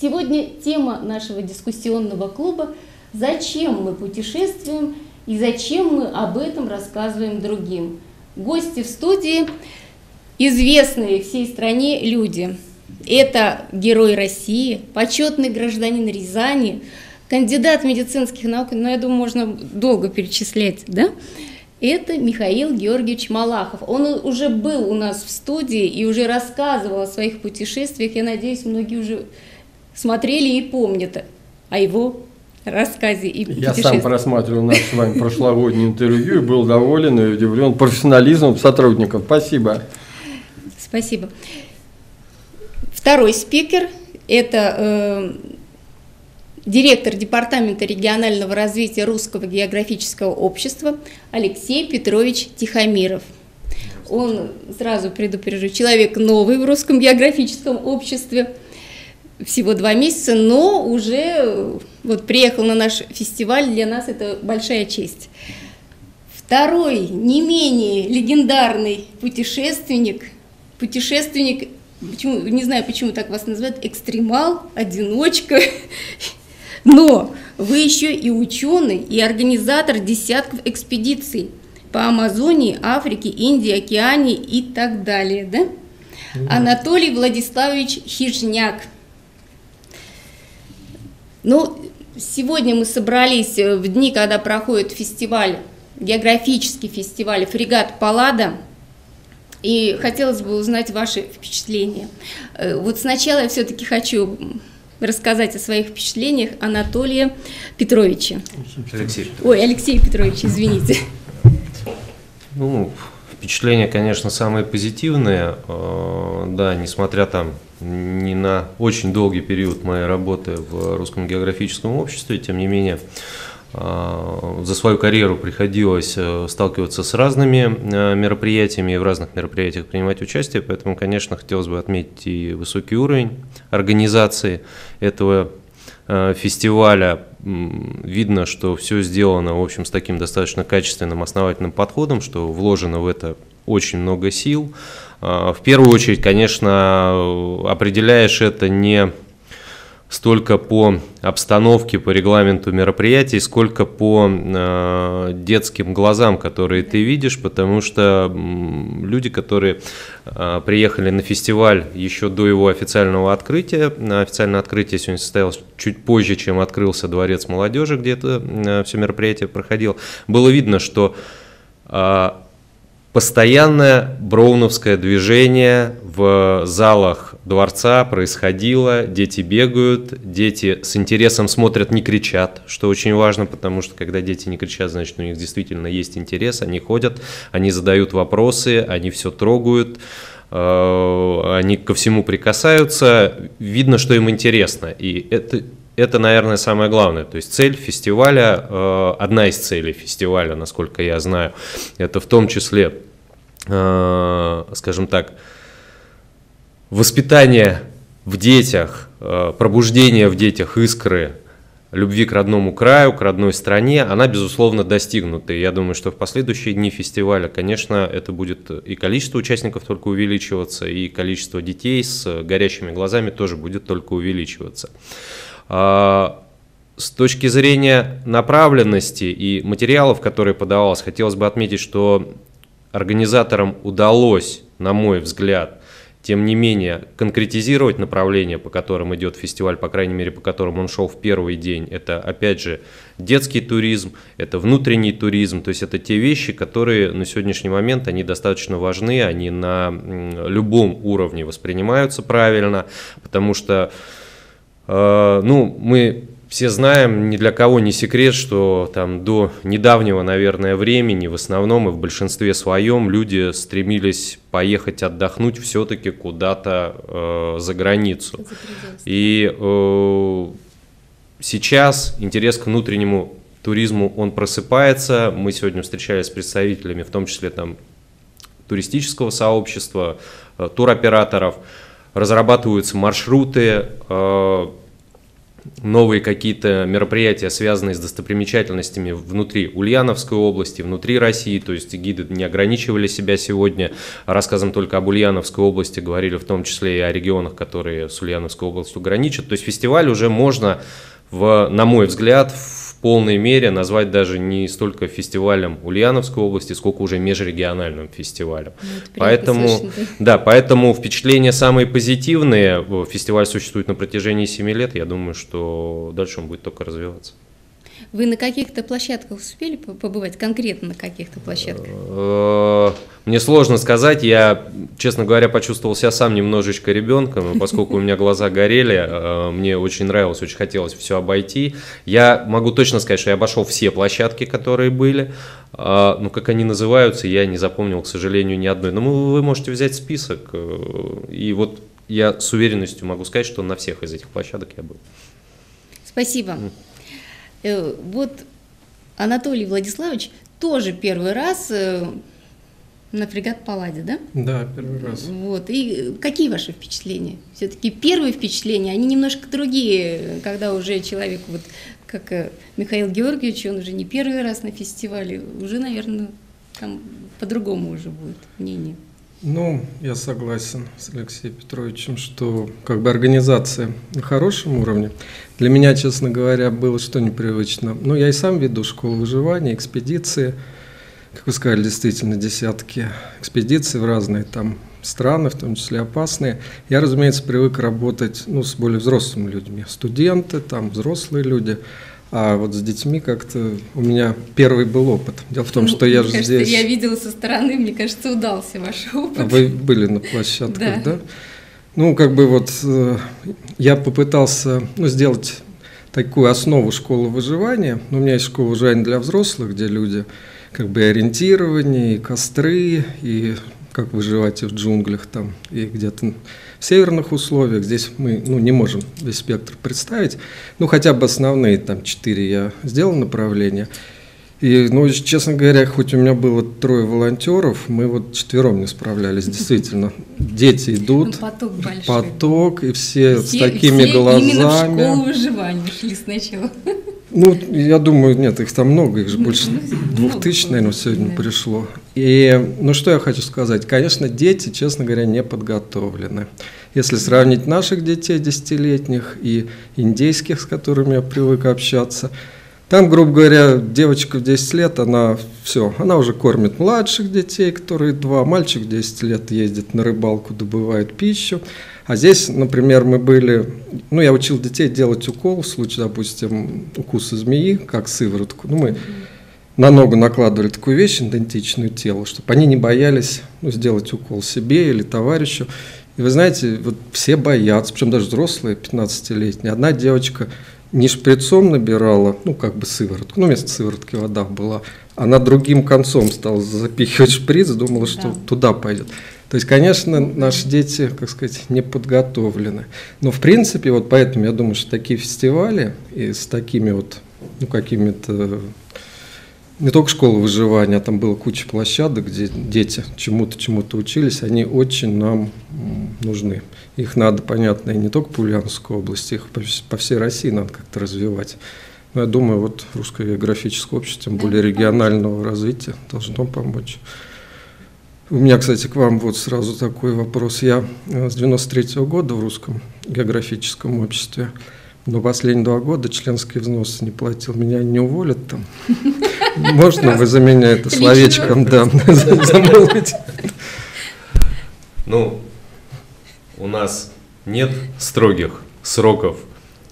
Сегодня тема нашего дискуссионного клуба «Зачем мы путешествуем и зачем мы об этом рассказываем другим?» Гости в студии – известные всей стране люди. Это герой России, почетный гражданин Рязани, кандидат медицинских наук, но я думаю, можно долго перечислять, да? Это Михаил Георгиевич Малахов. Он уже был у нас в студии и уже рассказывал о своих путешествиях. Я надеюсь, многие уже смотрели и помнят о его рассказе и Я сам просматривал наше с вами прошлогоднее интервью и был доволен и удивлен профессионализмом сотрудников. Спасибо. Спасибо. Второй спикер – это э, директор Департамента регионального развития Русского географического общества Алексей Петрович Тихомиров. Он, сразу предупрежу, человек новый в Русском географическом обществе – всего два месяца, но уже вот приехал на наш фестиваль, для нас это большая честь. Второй, не менее легендарный путешественник, путешественник, почему, не знаю, почему так вас называют, экстремал, одиночка, но вы еще и ученый, и организатор десятков экспедиций по Амазонии, Африке, Индии, Океане и так далее, да? Анатолий Владиславович Хижняк – ну, сегодня мы собрались э, в дни, когда проходит фестиваль, географический фестиваль «Фрегат Паллада», и хотелось бы узнать ваши впечатления. Э, вот сначала я все-таки хочу рассказать о своих впечатлениях Анатолия Петровича. Алексей Петрович. Ой, Алексей Петрович, извините. Ну, впечатления, конечно, самые позитивные. Э, да, несмотря там не на очень долгий период моей работы в Русском географическом обществе, тем не менее, за свою карьеру приходилось э, сталкиваться с разными мероприятиями и в разных мероприятиях принимать участие, поэтому, конечно, хотелось бы отметить и высокий уровень организации этого фестиваля. Видно, что все сделано, в общем, с таким достаточно качественным основательным подходом, что вложено в это очень много сил. В первую очередь, конечно, определяешь это не столько по обстановке, по регламенту мероприятий, сколько по э, детским глазам, которые ты видишь, потому что э, люди, которые э, приехали на фестиваль еще до его официального открытия, официальное открытие сегодня состоялось чуть позже, чем открылся Дворец молодежи, где это э, все мероприятие проходило, было видно, что э, Постоянное броуновское движение в залах дворца происходило, дети бегают, дети с интересом смотрят, не кричат, что очень важно, потому что когда дети не кричат, значит у них действительно есть интерес, они ходят, они задают вопросы, они все трогают, э, они ко всему прикасаются, видно, что им интересно, и это это, наверное, самое главное. То есть цель фестиваля, э, одна из целей фестиваля, насколько я знаю, это в том числе, э, скажем так, воспитание в детях, э, пробуждение в детях искры любви к родному краю, к родной стране, она, безусловно, достигнута. И я думаю, что в последующие дни фестиваля, конечно, это будет и количество участников только увеличиваться, и количество детей с горящими глазами тоже будет только увеличиваться. А, с точки зрения направленности и материалов, которые подавалось, хотелось бы отметить, что организаторам удалось, на мой взгляд, тем не менее, конкретизировать направление, по которым идет фестиваль, по крайней мере, по которым он шел в первый день. Это, опять же, детский туризм, это внутренний туризм, то есть это те вещи, которые на сегодняшний момент, они достаточно важны, они на любом уровне воспринимаются правильно, потому что Э, ну, мы все знаем, ни для кого не секрет, что там до недавнего, наверное, времени в основном и в большинстве своем люди стремились поехать отдохнуть все-таки куда-то э, за границу. И э, сейчас интерес к внутреннему туризму, он просыпается. Мы сегодня встречались с представителями, в том числе там туристического сообщества, э, туроператоров разрабатываются маршруты, э, новые какие-то мероприятия, связанные с достопримечательностями внутри Ульяновской области, внутри России, то есть гиды не ограничивали себя сегодня рассказом только об Ульяновской области, говорили в том числе и о регионах, которые с Ульяновской областью граничат. То есть фестиваль уже можно, в, на мой взгляд, в полной мере назвать даже не столько фестивалем Ульяновской области, сколько уже межрегиональным фестивалем. Ну, поэтому, да, поэтому впечатления самые позитивные. Фестиваль существует на протяжении 7 лет. Я думаю, что дальше он будет только развиваться. Вы на каких-то площадках успели побывать, конкретно на каких-то площадках? Э, мне сложно сказать, я, честно говоря, почувствовал себя сам немножечко ребенком, поскольку у меня глаза горели, э, мне очень нравилось, очень хотелось все обойти. Я могу точно сказать, что я обошел все площадки, которые были, э, ну, как они называются, я не запомнил, к сожалению, ни одной. Но вы можете взять список, и вот я с уверенностью могу сказать, что на всех из этих площадок я был. Спасибо. Э, вот Анатолий Владиславович тоже первый раз э, на фрегат Палладе, да? Да, первый раз. Вот. И какие ваши впечатления? Все-таки первые впечатления, они немножко другие, когда уже человек, вот как э, Михаил Георгиевич, он уже не первый раз на фестивале, уже, наверное, там по-другому уже будет мнение. Ну, я согласен с Алексеем Петровичем, что как бы организация на хорошем уровне. Для меня, честно говоря, было что непривычно. Ну, я и сам веду школу выживания, экспедиции. Как вы сказали, действительно, десятки экспедиций в разные там страны, в том числе опасные. Я, разумеется, привык работать ну, с более взрослыми людьми. Студенты, там, взрослые люди – а вот с детьми как-то у меня первый был опыт. Дело в том, что я же кажется, здесь... Я видела со стороны, мне кажется, удался ваш опыт. А вы были на площадках, да? да? Ну, как бы вот э, я попытался ну, сделать такую основу школы выживания. Ну, у меня есть школа выживания для взрослых, где люди как бы ориентирование, и костры, и как выживать в джунглях там, и где-то в северных условиях. Здесь мы ну, не можем весь спектр представить. Ну, хотя бы основные там четыре я сделал направления. И, ну, честно говоря, хоть у меня было трое волонтеров, мы вот четвером не справлялись, действительно. Дети идут, ну, поток большой. Поток, и все, все с такими все глазами. Именно в школу выживания шли сначала. Ну, я думаю, нет, их там много, их же больше двух тысяч, наверное, сегодня пришло. И, ну, что я хочу сказать. Конечно, дети, честно говоря, не подготовлены. Если сравнить наших детей десятилетних и индейских, с которыми я привык общаться, там, грубо говоря, девочка в 10 лет, она все, она уже кормит младших детей, которые два, мальчик в 10 лет ездит на рыбалку, добывает пищу. А здесь, например, мы были, ну, я учил детей делать укол в случае, допустим, укуса змеи, как сыворотку. Ну, мы на ногу накладывали такую вещь, идентичную телу, чтобы они не боялись ну, сделать укол себе или товарищу. И вы знаете, вот все боятся, причем даже взрослые, 15-летние. Одна девочка не шприцом набирала, ну, как бы сыворотку, ну, вместо сыворотки вода была, она другим концом стала запихивать шприц, думала, что да. туда пойдет. То есть, конечно, наши дети, как сказать, не подготовлены. Но, в принципе, вот поэтому я думаю, что такие фестивали и с такими вот, ну, какими-то не только школа выживания, а там была куча площадок, где дети чему-то, чему-то учились, они очень нам нужны. Их надо, понятно, и не только по Ульяновской области, их по всей России надо как-то развивать. Но я думаю, вот русское географическое общество, тем более регионального развития, должно помочь. У меня, кстати, к вам вот сразу такой вопрос. Я э, с 93 -го года в русском географическом обществе, но последние два года членские взносы не платил. Меня не уволят там. Можно вы за меня это словечком да, замолвите? Ну, у нас нет строгих сроков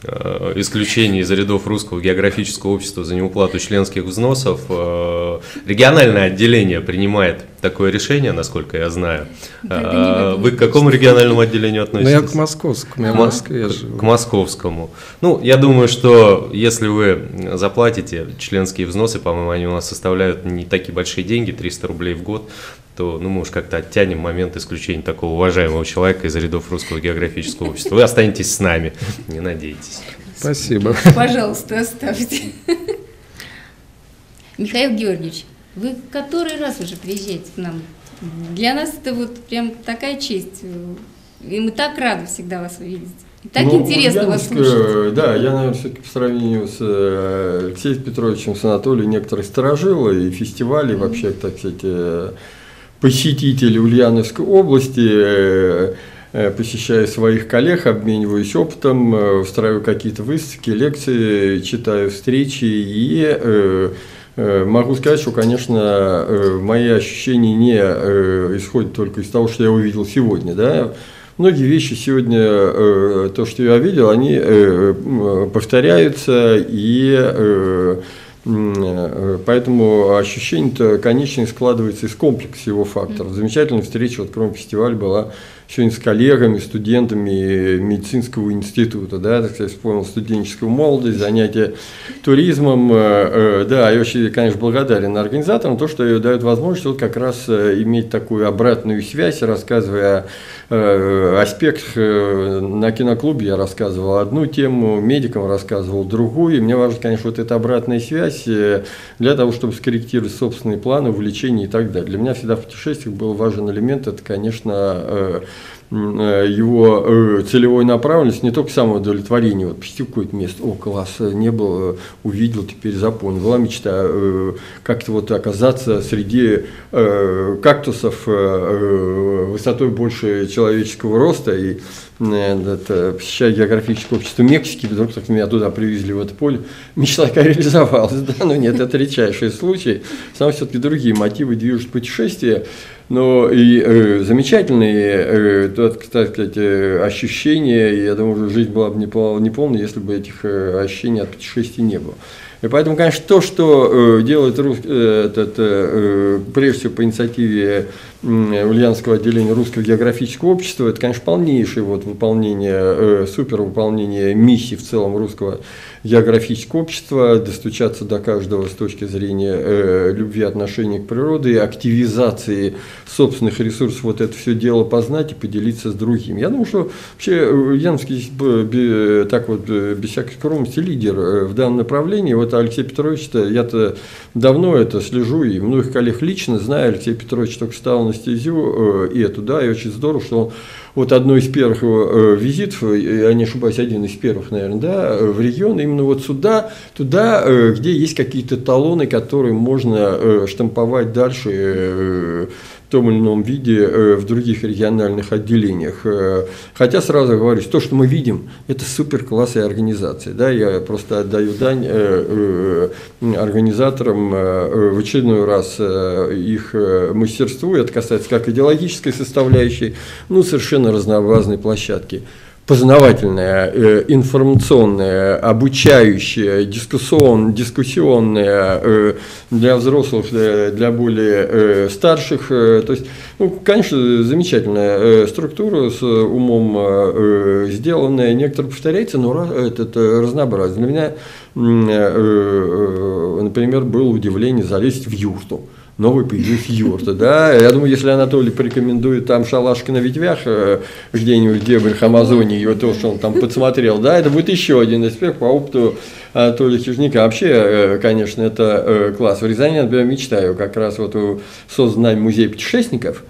исключение из рядов русского географического общества за неуплату членских взносов. Э, региональное отделение принимает такое решение, насколько я знаю. Да, Вы к какому региональному отделению относитесь? Ну, я к московскому, я в Москве живу. К московскому. Ну, я думаю, что если вы заплатите членские взносы, по-моему, они у нас составляют не такие большие деньги, 300 рублей в год, то ну, мы уж как-то оттянем момент исключения такого уважаемого человека из рядов русского географического общества. Вы останетесь с нами, не надейтесь. Спасибо. Пожалуйста, оставьте. Михаил Георгиевич, вы который раз уже приезжаете к нам? Для нас это вот прям такая честь. И мы так рады всегда вас увидеть. Так ну, интересно вас слушать. Да, я, наверное, все-таки по сравнению с э, Алексеем Петровичем, с Анатолием некоторые сторожилы и фестивали, вообще, так сказать, э, посетители Ульяновской области, э, посещаю своих коллег, обмениваюсь опытом, устраиваю какие-то выставки, лекции, читаю встречи и Могу сказать, что, конечно, мои ощущения не исходят только из того, что я увидел сегодня. Да? Многие вещи сегодня, э, то, что я видел, они э, повторяются, и э, поэтому ощущение-то конечное складывается из комплекса его факторов. Замечательная встреча, вот кроме фестиваля, была сегодня с коллегами, студентами медицинского института, да, так сказать, вспомнил студенческую молодость, занятия туризмом, э, э, да, я очень, конечно, благодарен организаторам, то, что дают возможность вот как раз э, иметь такую обратную связь, рассказывая о аспектах на киноклубе я рассказывал одну тему, медикам рассказывал другую, и мне важно, конечно, вот эта обратная связь для того, чтобы скорректировать собственные планы, увлечения и так далее. Для меня всегда в путешествиях был важен элемент, это, конечно, Э, его э, целевой направленности, не только самоудовлетворение, вот посетил какое-то место, о, класс, не был, увидел, теперь запомнил. Была мечта э, как-то вот оказаться среди кактусов высотой больше человеческого роста. И это, посещая географическое общество Мексики, вдруг так меня туда привезли в это поле, мечта реализовалась, да, но нет, это редчайший случай, сам все-таки другие мотивы движут путешествия, но и э, замечательные, э, так сказать, э, ощущения, я думаю, жизнь была бы не полной, если бы этих э, ощущений от путешествий не было. И поэтому, конечно, то, что э, делает рус, э, этот, э, прежде всего по инициативе э, Ульяновского отделения Русского географического общества, это, конечно, полнейшее вот, выполнение, э, супер выполнение миссии в целом русского географического общества, достучаться до каждого с точки зрения э, любви, отношения к природе, активизации собственных ресурсов, вот это все дело познать и поделиться с другими. Я думаю, что вообще Ульяновский здесь так вот без всякой скромности лидер э, в данном направлении. Вот Алексей Петрович, я-то давно это слежу, и многих коллег лично знаю, Алексей Петрович только стал на стезю, э, и это, да, и очень здорово, что он вот одно из первых его э, визитов, я не ошибаюсь, один из первых, наверное, да, в регион, именно вот сюда, туда, э, где есть какие-то талоны, которые можно штамповать дальше том или ином виде э, в других региональных отделениях. Э, хотя сразу говорю, то, что мы видим, это супер класс и организация. Да? Я просто отдаю дань э, организаторам в очередной раз их мастерству. Это касается как идеологической составляющей, ну, совершенно разнообразной площадки познавательная, э, информационная, обучающая, дискуссион, дискуссионная э, для взрослых, для более э, старших. То есть, ну, конечно, замечательная структура с умом сделанная, некоторые повторяется, но этот разнообразие. Для меня, например, было удивление залезть в юрту новый появился юрта, да, я думаю, если Анатолий порекомендует там шалашка на ветвях э, где-нибудь в дебрях Амазонии, и то, что он там подсмотрел, да, это будет еще один аспект по опыту Анатолия Хижника. Вообще, э, конечно, это э, класс. В Рязани, например, мечтаю как раз вот создан музей путешественников,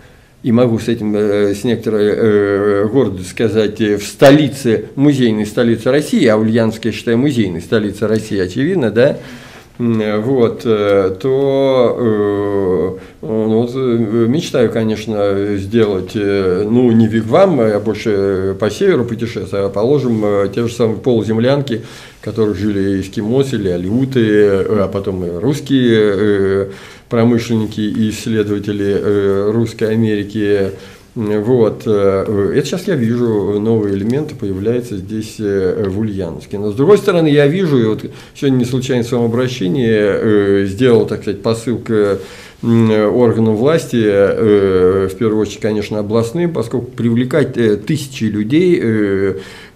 и могу с этим, с некоторой гордостью сказать, в столице, музейной столице России, а Ульяновск, считаю, музейной столицей России, очевидно, да, вот, э, то э, ну, вот, э, мечтаю, конечно, сделать, ну, не вигвам, а больше по северу путешествия, а положим те же самые полуземлянки, в которых жили эскимосы или алиуты, а потом и русские промышленники и исследователи Русской Америки, вот. Э, это сейчас я вижу новые элементы появляются здесь э, в Ульяновске. Но с другой стороны, я вижу, и вот сегодня не случайно в своем обращении э, сделал, так сказать, посыл органам власти, в первую очередь, конечно, областным, поскольку привлекать тысячи людей,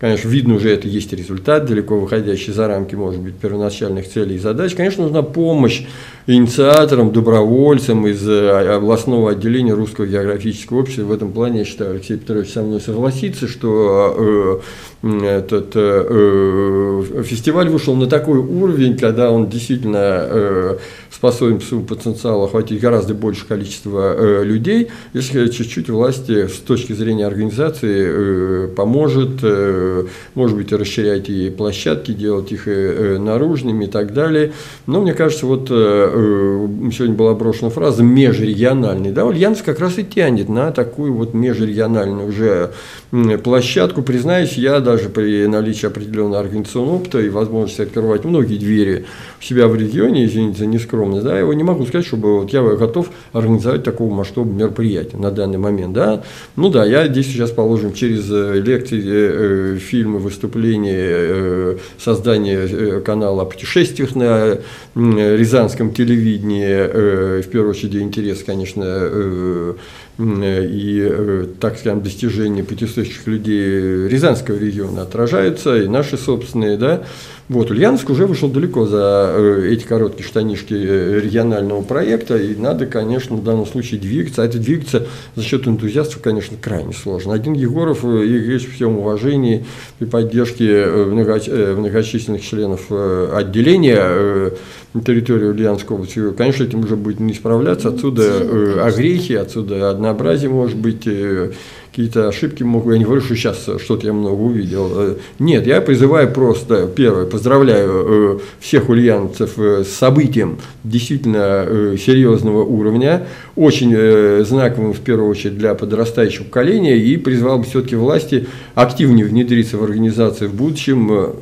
конечно, видно уже это есть результат, далеко выходящий за рамки, может быть, первоначальных целей и задач. Конечно, нужна помощь инициаторам, добровольцам из э, областного отделения Русского географического общества. В этом плане, я считаю, Алексей Петрович со мной согласится, что э, этот э, фестиваль вышел на такой уровень, когда он действительно способен по своему охватить гораздо большее количество э, людей, если чуть-чуть власти с точки зрения организации э, поможет, э, может быть, расширять и площадки, делать их э, наружными и так далее. Но мне кажется, вот э, э, сегодня была брошена фраза «межрегиональный». Да, Ульяновск как раз и тянет на такую вот межрегиональную уже площадку. Признаюсь, я даже при наличии определенного организационного опыта и возможности открывать многие двери у себя в регионе, извините за нескромность, да, его не могу сказать, чтобы вот я готов организовать такого масштаба мероприятия на данный момент. Да. Ну да, я здесь сейчас, положим, через э, лекции, э, фильмы, выступления, э, создание канала о путешествиях на Рязанском телевидении, в первую очередь интерес, конечно, и, так скажем, достижения путешествующих людей Рязанского региона отражаются, и наши собственные, да, вот, Ульяновск уже вышел далеко за э, эти короткие штанишки э, регионального проекта, и надо, конечно, в данном случае двигаться. А это двигаться за счет энтузиастов, конечно, крайне сложно. Один Егоров, и в всем уважении и поддержке э, многочисленных членов отделения территории Ульяновской области, конечно, этим уже будет не справляться. Отсюда огрехи, отсюда однообразие, может быть, какие-то ошибки могу, я не говорю, что сейчас что-то я много увидел. Э, нет, я призываю просто, первое, поздравляю э, всех ульяновцев э, с событием действительно серьезного уровня, очень знаковым в первую очередь для подрастающего поколения, и призвал бы все-таки власти активнее внедриться в организацию в будущем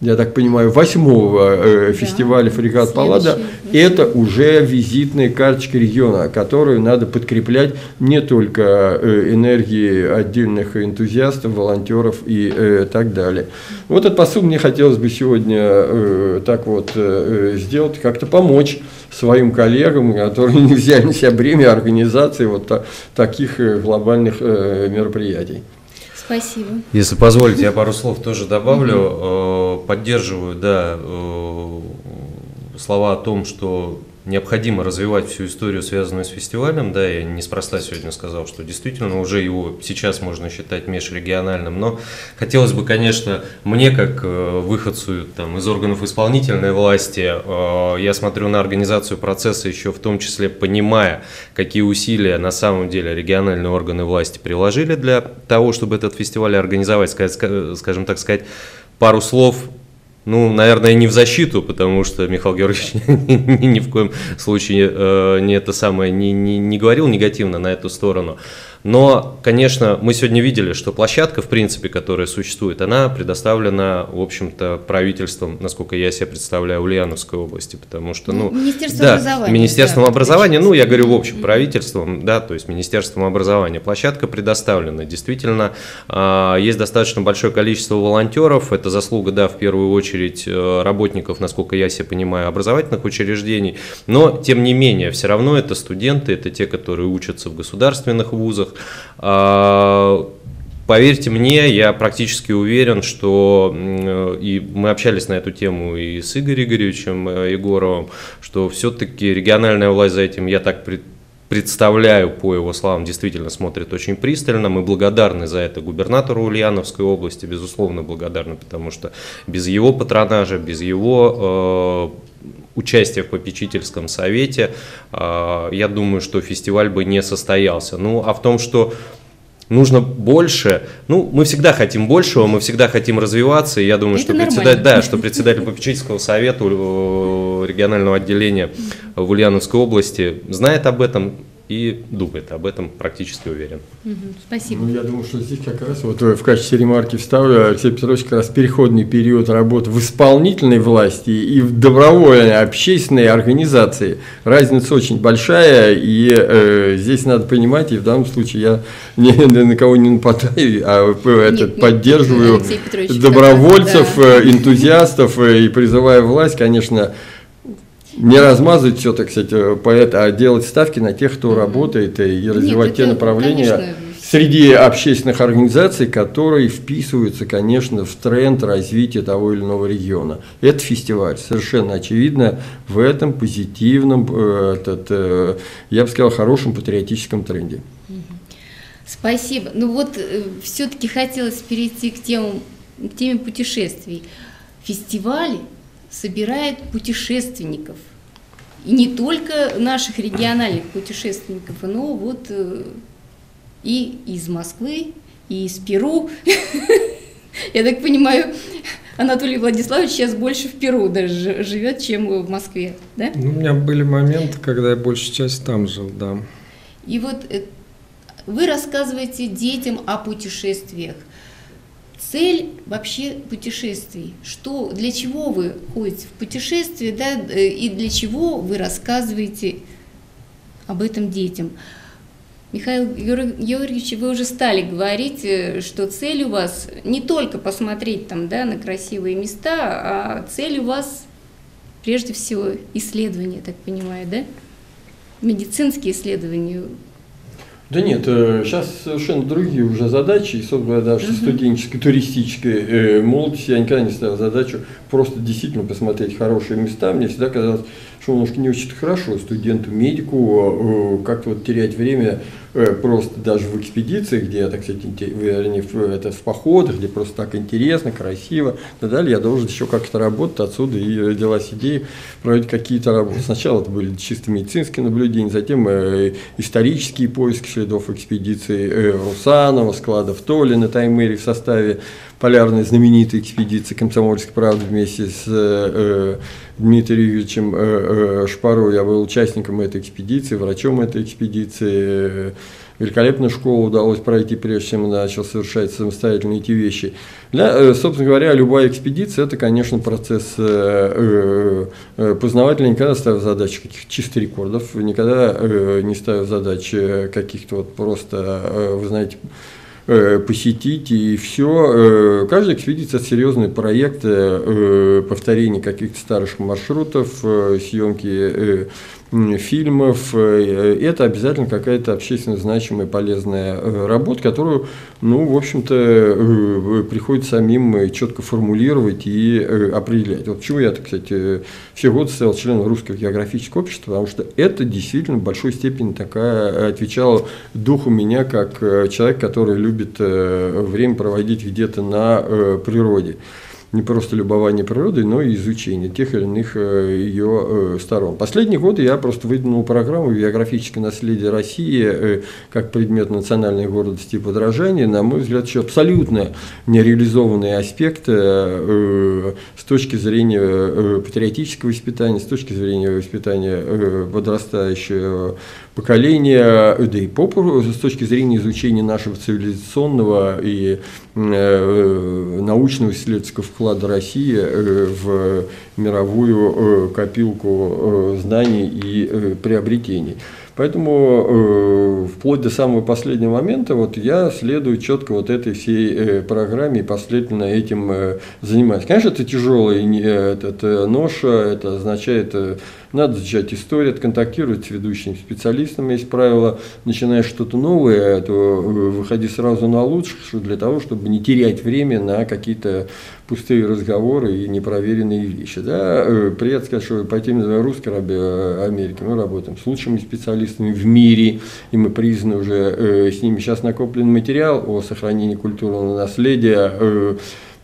я так понимаю, восьмого э, да, фестиваля «Фрегат Паллада», это уже визитная карточка региона, которую надо подкреплять не только э, энергией отдельных энтузиастов, волонтеров и э, так далее. Вот этот посыл мне хотелось бы сегодня э, так вот э, сделать, как-то помочь своим коллегам, которые не взяли на себя бремя организации вот та, таких глобальных э, мероприятий. Спасибо. Если позволите, я пару слов тоже добавлю. Поддерживаю, да, слова о том, что необходимо развивать всю историю, связанную с фестивалем. Да, я неспроста сегодня сказал, что действительно уже его сейчас можно считать межрегиональным. Но хотелось бы, конечно, мне, как э, выходцу там, из органов исполнительной власти, э, я смотрю на организацию процесса еще в том числе понимая, какие усилия на самом деле региональные органы власти приложили для того, чтобы этот фестиваль организовать, сказать, скажем так сказать, пару слов ну, наверное, не в защиту, потому что Михаил Георгиевич ни в коем случае э, не это самое не, не, не говорил негативно на эту сторону. Но, конечно, мы сегодня видели, что площадка, в принципе, которая существует, она предоставлена, в общем-то, правительством, насколько я себе представляю, Ульяновской области, потому что, ну, Министерство да, образования. Министерством да, образования, ну, я говорю в общем, правительством, да, то есть Министерством образования. Площадка предоставлена. Действительно, а, есть достаточно большое количество волонтеров, это заслуга, да, в первую очередь э, работников, насколько я себе понимаю, образовательных учреждений, но, тем не менее, все равно это студенты, это те, которые учатся в государственных вузах, а, поверьте мне, я практически уверен, что и мы общались на эту тему и с Игорем Игоревичем э, Егоровым, что все-таки региональная власть за этим, я так представляю, по его словам, действительно смотрит очень пристально. Мы благодарны за это губернатору Ульяновской области, безусловно благодарны, потому что без его патронажа, без его э, участия в попечительском совете, а, я думаю, что фестиваль бы не состоялся. Ну, а в том, что нужно больше. Ну, мы всегда хотим большего, мы всегда хотим развиваться. И я думаю, что председатель, да, что председатель попечительского совета регионального отделения в Ульяновской области знает об этом, и думает об этом, практически уверен. спасибо. Ну, я думаю, что здесь как раз вот в качестве ремарки вставлю, Алексей Петрович, как раз переходный период работы в исполнительной власти и в добровольной общественной организации. Разница очень большая, и э, здесь надо понимать, и в данном случае я ни, на кого не нападаю, а этот, нет, поддерживаю нет, добровольцев, да. Э, энтузиастов э, и призываю власть, конечно, не размазывать все, так сказать, э, поэта, а делать ставки на тех, кто работает, и развивать Нет, те это, направления конечно, среди общественных организаций, которые вписываются, конечно, в тренд развития того или иного региона. Это фестиваль, совершенно очевидно, в этом позитивном, э, этот, э, я бы сказал, хорошем патриотическом тренде. Спасибо. Ну вот все-таки хотелось перейти к, тему, к теме путешествий. Фестиваль собирает путешественников – И не только наших региональных путешественников, но вот э, и из Москвы, и из Перу. Я так понимаю, Анатолий Владиславович сейчас больше в Перу даже живет, чем в Москве, да? Ну, у меня были моменты, когда я большую часть там жил, да. И вот э, вы рассказываете детям о путешествиях. Цель вообще путешествий. Что, для чего вы ходите в путешествие, да, э, и для чего вы рассказываете об этом детям? Михаил Георгиевич, вы уже стали говорить, э, что цель у вас не только посмотреть там, да, на красивые места, а цель у вас прежде всего исследования, так понимаю, да? Медицинские исследования. Да нет, сейчас э, совершенно другие уже задачи, и, собственно, даже uh-huh. студенческой, туристической э, молодости я никогда не ставил задачу просто действительно посмотреть хорошие места. Мне всегда казалось, что немножко не очень хорошо студенту, медику э, как-то вот терять время Э, просто даже в экспедициях, где, так сказать, вернее, это в походах, где просто так интересно, красиво, и далее, я должен еще как-то работать отсюда и родилась идея проводить какие-то работы. Сначала это были чисто медицинские наблюдения, затем э, исторические поиски следов экспедиции э, Русанова, складов Толи на Таймыре в составе полярной знаменитой экспедиции «Комсомольской правды» вместе с э, Дмитрием Юрьевичем э, э, Шпаро. Я был участником этой экспедиции, врачом этой экспедиции. Великолепную школу удалось пройти, прежде чем начал совершать самостоятельно эти вещи. Для, э, собственно говоря, любая экспедиция – это, конечно, процесс э, э, познавательный. Никогда ставил задачи каких чисто рекордов, никогда не ставил задач каких-то вот просто, вы знаете, Э, посетить и все. Э, каждая экспедиция – серьезный проект э, повторения каких-то старых маршрутов, съемки фильмов. Это обязательно какая-то общественно значимая полезная работа, которую, ну, в общем-то, приходится самим четко формулировать и определять. Вот почему я, кстати, все годы стал членом Русского географического общества, потому что это действительно в большой степени такая отвечала духу меня как человек, который любит время проводить где-то на природе не просто любование природой, но и изучение тех или иных э, ее э, сторон. Последние годы я просто выдвинул программу «Географическое наследие России» э, как предмет национальной гордости и подражания. На мой взгляд, еще абсолютно нереализованный аспект с точки зрения патриотического воспитания, с точки зрения воспитания подрастающего поколения, и попу с точки зрения изучения нашего цивилизационного и э, научного исследовательского вклада России э, в мировую э, копилку э, знаний и э, приобретений. Поэтому э, вплоть до самого последнего момента вот я следую четко вот этой всей э, программе и последовательно этим э, занимаюсь. Конечно, это тяжелый э, этот, э, ноша, это означает э, надо изучать историю, контактировать с ведущими специалистами. Есть правило, начинаешь что-то новое, то э, выходи сразу на лучших, для того, чтобы не терять время на какие-то пустые разговоры и непроверенные вещи. Да? Э, приятно сказать, что по теме русской э, Америки мы работаем с лучшими специалистами в мире, и мы признаны уже с ними. Сейчас накоплен материал о сохранении культурного наследия,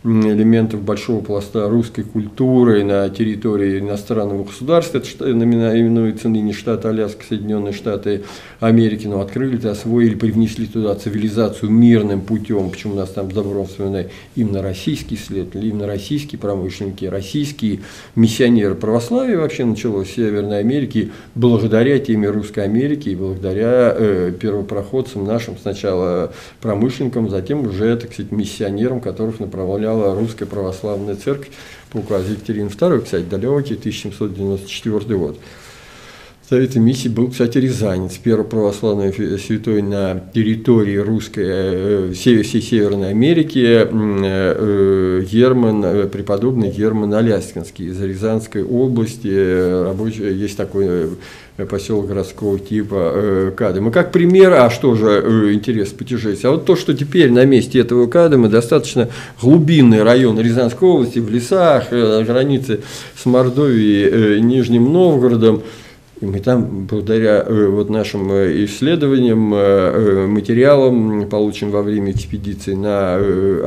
элементов большого пласта русской культуры на территории иностранного государства. Это именуется ныне штат Аляска, Соединенные Штаты Америки, но открыли, освоили, привнесли туда цивилизацию мирным путем, почему у нас там добро вспоминать, именно российские исследователи, именно российские промышленники, российские миссионеры. Православие вообще началось в Северной Америке благодаря теме Русской Америки и благодаря э, первопроходцам нашим, сначала промышленникам, затем уже, так сказать, миссионерам, которых направлял управляла Русская Православная Церковь по указу Екатерины II, кстати, далекий 1794 год. Этой миссией был, кстати, Рязанец, первый православный святой на территории русской, э, всей, всей Северной Америки, э, э, Герман, преподобный Герман Аляскинский из Рязанской области, рабочий, есть такой поселок городского типа Кадыма. Как пример, а что же интерес путешествия? А вот то, что теперь на месте этого Кадыма достаточно глубинный район Рязанской области, в лесах, на границе с Мордовией, Нижним Новгородом, и мы там, благодаря э, вот нашим э, исследованиям, э, материалам, полученным во время экспедиции на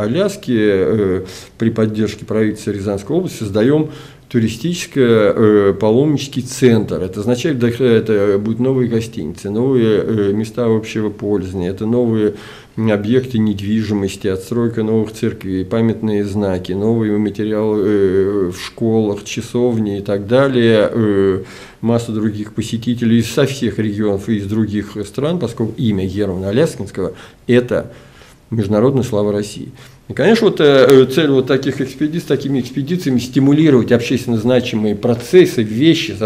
Аляске, при поддержке правительства Рязанской области, создаем туристический э, паломнический центр. Это означает, что это будут новые гостиницы, новые э, места общего пользования, это новые объекты недвижимости, отстройка новых церквей, памятные знаки, новые материалы э, в школах, часовни и так далее, э, масса других посетителей со всех регионов и из других стран, поскольку имя Германа Аляскинского – это международная слава России. И, конечно, вот э, цель вот таких экспедиций, такими экспедициями стимулировать общественно значимые процессы, вещи.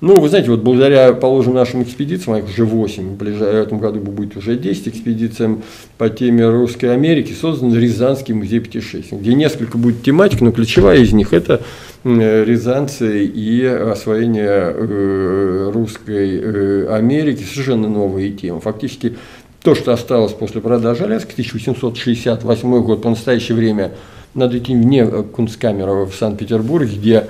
Ну, вы знаете, вот благодаря, положим, нашим экспедициям, их уже 8, в этом году будет уже 10 экспедициям по теме Русской Америки, создан Рязанский музей путешествий, где несколько будет тематик, но ключевая из них – это Рязанцы и освоение э, Русской э, Америки, совершенно новые темы. Фактически то, что осталось после продажи Аляски, 1868 год, по настоящее время надо идти вне Кунсткамера в Санкт-Петербурге, где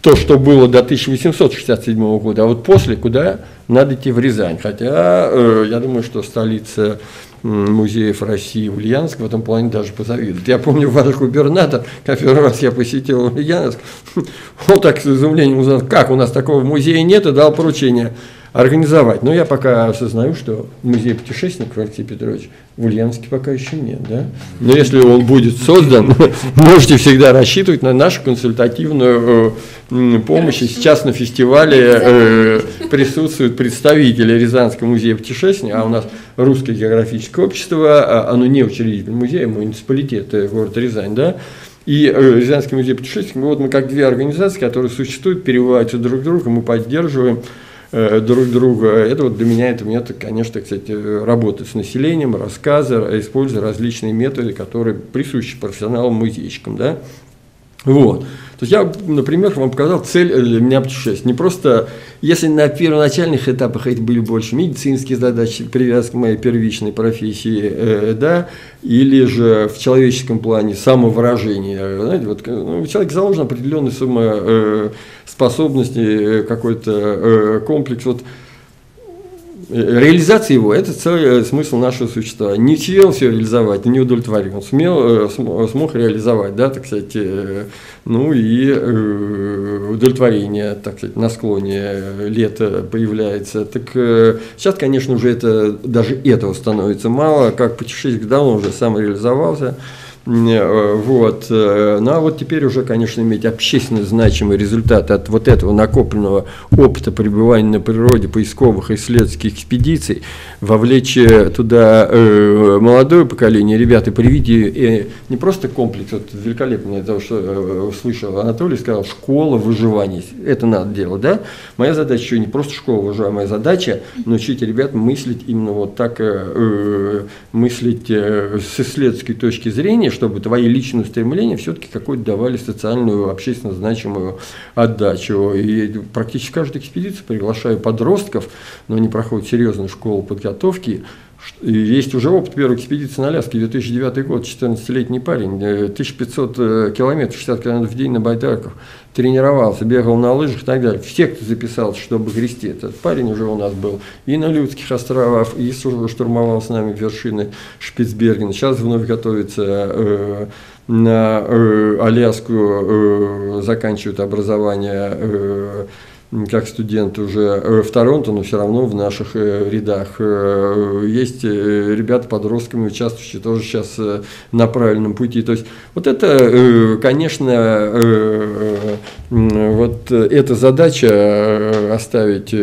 то, что было до 1867 года, а вот после, куда надо идти в Рязань. Хотя э, я думаю, что столица музеев России Ульяновск в этом плане даже позавидует. Я помню, ваш губернатор, как первый раз я посетил Ульяновск, он так с изумлением узнал, как у нас такого музея нет, и дал поручение – организовать. Но я пока осознаю, что музей путешественников Алексей Петрович в Ульяновске пока еще нет. Да? Но если он будет создан, можете всегда рассчитывать на нашу консультативную э, помощь. сейчас на фестивале э, присутствуют представители Рязанского музея путешественников, а у нас Русское географическое общество, а оно не учредитель музея, а муниципалитет э, город Рязань, да, и Рязанский музей путешественников, вот мы как две организации, которые существуют, перевиваются друг друга, мы поддерживаем друг друга. Это вот для меня это метод, конечно, кстати, работы с населением, рассказы, используя различные методы, которые присущи профессионалам-музейщикам. Да? Вот. То есть я, например, вам показал цель для меня путешествия. Не просто, если на первоначальных этапах это были больше медицинские задачи, привязка к моей первичной профессии, э, да, или же в человеческом плане самовыражение. Знаете, вот, ну, у человека заложена определенная сумма э, способностей, э, какой-то э, комплекс. Вот, реализация его – это целый э, смысл нашего существования. Не сумел все реализовать, не удовлетворил, он сумел, э, смог реализовать, да, так сказать, э, ну и удовлетворение, так сказать, на склоне лета появляется. Так сейчас, конечно, уже это, даже этого становится мало, как путешественник давно уже сам реализовался, Э, вот. Э, ну а вот теперь уже, конечно, иметь общественно значимый результат от вот этого накопленного опыта пребывания на природе, поисковых и исследовательских экспедиций, вовлечь э, туда молодое поколение ребят и привить не просто комплекс, вот великолепно, то, что услышал Анатолий, сказал, школа выживания, это надо делать, да? Моя задача еще не просто школа выживания, моя задача научить ребят мыслить именно вот так, мыслить с исследовательской точки зрения, чтобы твои личные устремления все-таки какую-то давали социальную, общественно значимую отдачу. И практически каждая экспедиция приглашаю подростков, но они проходят серьезную школу подготовки, есть уже опыт первой экспедиции на Аляске, 2009 год, 14-летний парень, 1500 э, э, километров, 60 километров в день на байдарках, тренировался, бегал на лыжах и так далее. Все, кто записался, чтобы грести, этот парень уже у нас был и на Людских островах, и штурмовал с нами вершины Шпицбергена. Сейчас вновь готовится э, на э, Аляску, э, заканчивает образование э, как студент уже э, в Торонто, но все равно в наших э, рядах. Э, есть ребята подростками, участвующие тоже сейчас на правильном пути. То есть вот это, конечно, вот эта задача оставить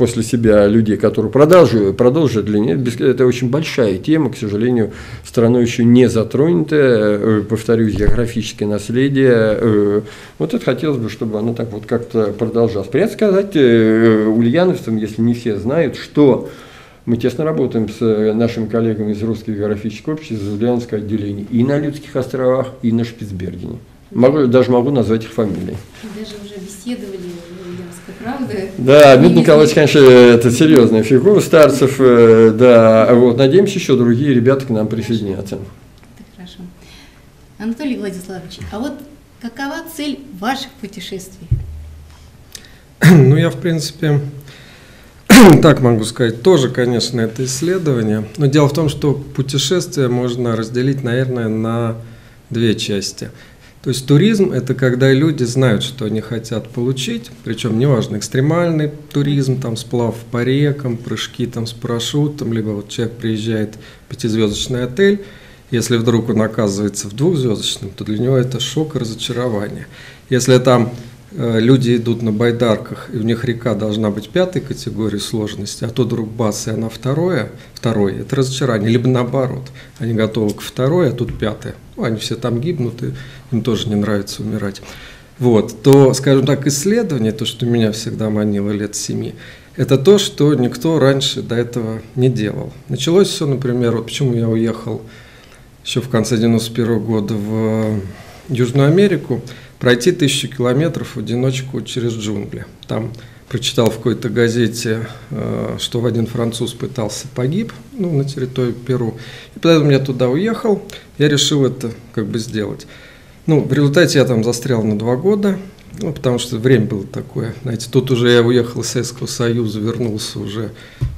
после себя людей, которые продолжили, продолжили для них. Это очень большая тема, к сожалению, страной еще не затронутая, э, повторюсь, географическое наследие. Э, вот это хотелось бы, чтобы оно так вот как-то продолжалось. Приятно сказать э, ульяновцам, если не все знают, что мы тесно работаем с нашими коллегами из Русского географического общества, из Ульяновского отделения и на Людских островах, и на Шпицбергене. Могу, даже могу назвать их фамилии. Даже уже беседовали правда? Да, Дмитрий Николаевич, конечно, это серьезная фигура старцев, э, да, вот, надеемся, еще другие ребята к нам присоединятся. Это хорошо. Анатолий Владиславович, а вот какова цель ваших путешествий? Ну, я, в принципе, так могу сказать, тоже, конечно, это исследование. Но дело в том, что путешествие можно разделить, наверное, на две части – То есть туризм – это когда люди знают, что они хотят получить, причем неважно, экстремальный туризм, там сплав по рекам, прыжки там с парашютом, либо вот человек приезжает в пятизвездочный отель, если вдруг он оказывается в двухзвездочном, то для него это шок и разочарование. Если там люди идут на байдарках, и у них река должна быть пятой категории сложности, а то вдруг бац, и она второе, второй, это разочарование, либо наоборот, они готовы к второй, а тут пятая. Ну, они все там гибнут, и им тоже не нравится умирать. Вот, то, скажем так, исследование, то, что меня всегда манило лет семи, это то, что никто раньше до этого не делал. Началось все, например, вот почему я уехал еще в конце 91 -го года в Южную Америку, пройти тысячу километров в одиночку через джунгли. Там прочитал в какой-то газете, э, что в один француз пытался погиб ну, на территории Перу. И поэтому я туда уехал, я решил это как бы сделать. Ну, в результате я там застрял на два года, ну, потому что время было такое. Знаете, тут уже я уехал из Советского Союза, вернулся уже,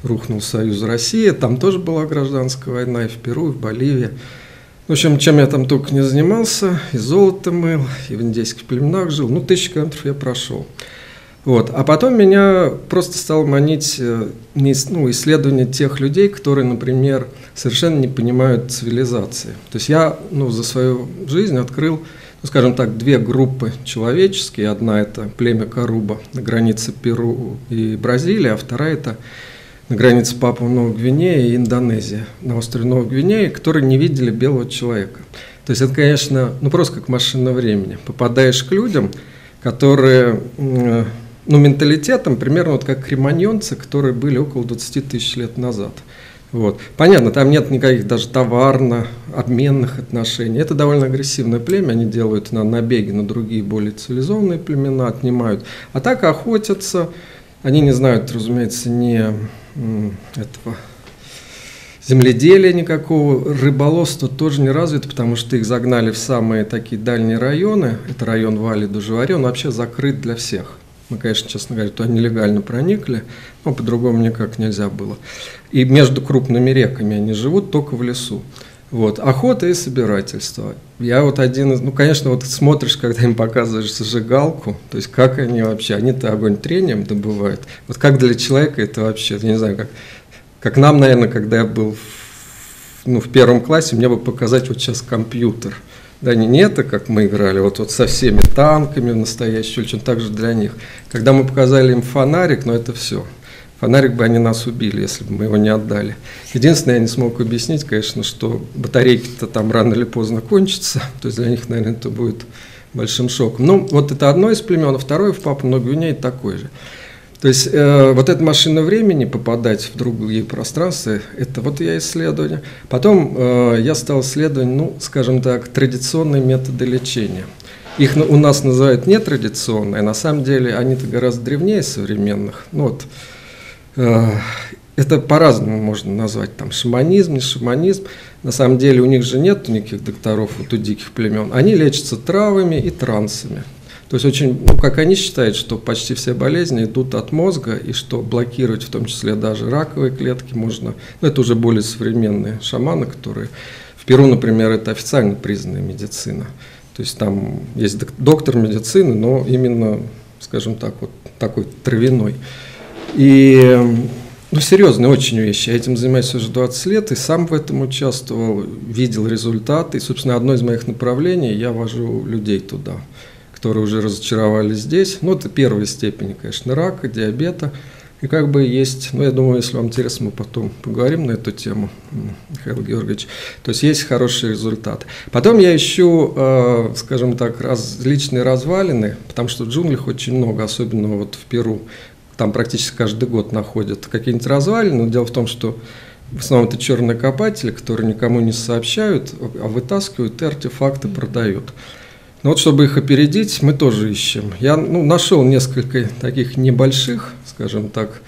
рухнул Союз России. Там тоже была гражданская война и в Перу, и в Боливии. В общем, чем я там только не занимался, и золото мыл, и в индейских племенах жил, ну, тысячи километров я прошел. Вот. А потом меня просто стало манить э, ну, исследование тех людей, которые, например, совершенно не понимают цивилизации. То есть я ну, за свою жизнь открыл, ну, скажем так, две группы человеческие. Одна – это племя Каруба на границе Перу и Бразилии, а вторая – это на границе Папуа Новой Гвинеи и Индонезии, на острове Новой Гвинеи, которые не видели белого человека. То есть это, конечно, ну просто как машина времени. Попадаешь к людям, которые, ну, менталитетом примерно вот как креманьонцы, которые были около 20 тысяч лет назад. Вот. Понятно, там нет никаких даже товарно-обменных отношений. Это довольно агрессивное племя, они делают на набеги на другие более цивилизованные племена, отнимают. А так охотятся, они не знают, разумеется, ни этого земледелия никакого, рыболовства тоже не развито, потому что их загнали в самые такие дальние районы. Это район Вали до Живари, он вообще закрыт для всех. Мы, конечно, честно говоря, туда нелегально проникли, но по-другому никак нельзя было. И между крупными реками они живут только в лесу. Вот, охота и собирательство. Я вот один из, ну, конечно, вот смотришь, когда им показываешь зажигалку, то есть как они вообще, они-то огонь трением добывают. Вот как для человека это вообще, я не знаю, как, как нам, наверное, когда я был в, ну, в первом классе, мне бы показать вот сейчас компьютер. Да, не, не это, как мы играли, вот, вот со всеми танками настоящие, очень так же для них. Когда мы показали им фонарик, но ну, это все – Фонарик бы они нас убили, если бы мы его не отдали. Единственное, я не смог объяснить, конечно, что батарейки-то там рано или поздно кончатся, то есть для них, наверное, это будет большим шоком. Ну, вот это одно из племен, а второе в Папу Новой такое же. То есть э, вот эта машина времени, попадать в другие пространства, это вот я исследование. Потом э, я стал исследовать, ну, скажем так, традиционные методы лечения. Их у нас называют нетрадиционные, на самом деле они-то гораздо древнее современных. Ну, вот, это по-разному можно назвать, там шаманизм, не шаманизм. На самом деле у них же нет никаких докторов вот у диких племен. Они лечатся травами и трансами. То есть очень, ну, как они считают, что почти все болезни идут от мозга, и что блокировать в том числе даже раковые клетки можно. Ну, это уже более современные шаманы, которые... В Перу, например, это официально признанная медицина. То есть там есть доктор медицины, но именно, скажем так, вот такой травяной. И ну, серьезные очень вещи. Я этим занимаюсь уже 20 лет и сам в этом участвовал, видел результаты. И, собственно, одно из моих направлений, я вожу людей туда, которые уже разочаровались здесь. Ну, это первой степени, конечно, рака, диабета. И как бы есть, ну, я думаю, если вам интересно, мы потом поговорим на эту тему, Михаил Георгиевич. То есть есть хорошие результаты. Потом я ищу, э, скажем так, различные развалины, потому что в джунглях очень много, особенно вот в Перу там практически каждый год находят какие-нибудь развалины. Но дело в том, что в основном это черные копатели, которые никому не сообщают, а вытаскивают и артефакты продают. Но вот чтобы их опередить, мы тоже ищем. Я ну, нашел несколько таких небольших, скажем так,